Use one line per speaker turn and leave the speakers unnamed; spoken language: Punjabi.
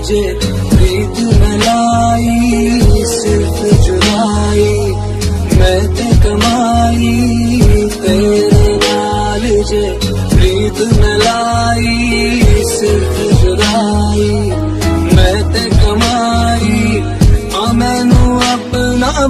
ਜੇ ਪ੍ਰੀਤ ਮਲਾਈ ਸਿਰਫ ਜੁਦਾਈ ਮੈਂ ਤੇ ਕਮਾਈ ਤੇਰੇ ਨਾਲ ਜੇ ਪ੍ਰੀਤ ਮਲਾਈ ਸਿਰਫ ਜੁਦਾਈ ਮੈਂ ਤੇ ਕਮਾਈ ਆ ਮੈਨੂੰ ਆਪਣਾ